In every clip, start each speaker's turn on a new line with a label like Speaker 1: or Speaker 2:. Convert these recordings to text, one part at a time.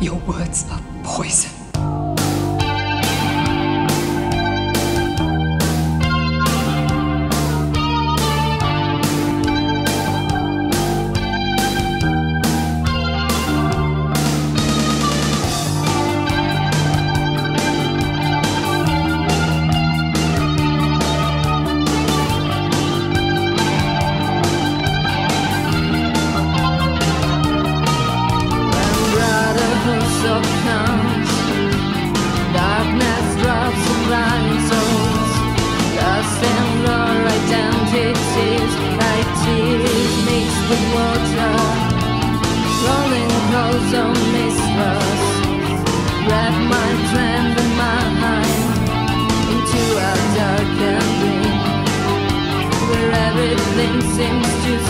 Speaker 1: Your words are poison.
Speaker 2: Seems to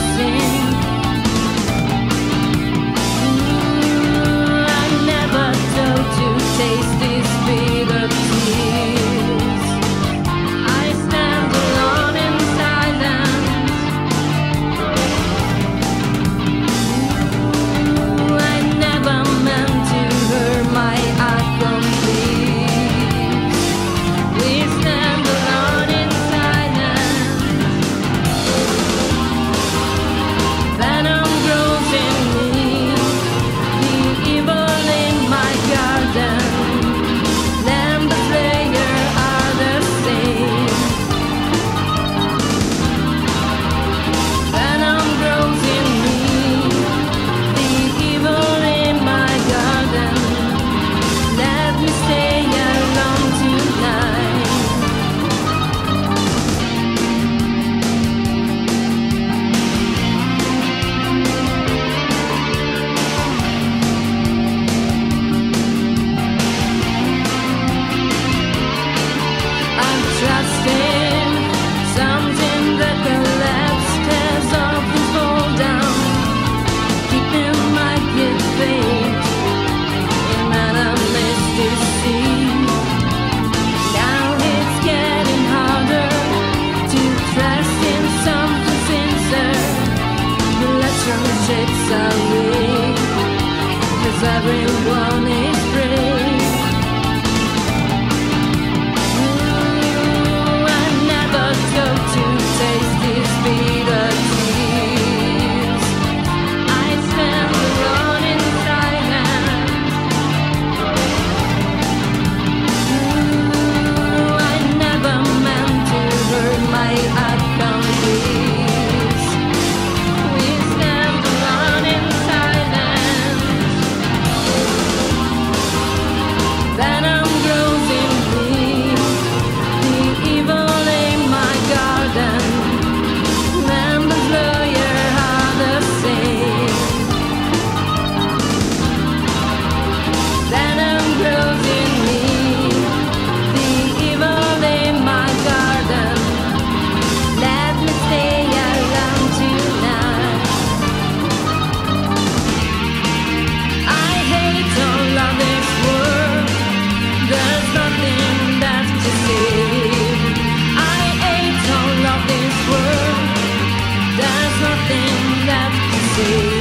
Speaker 2: see.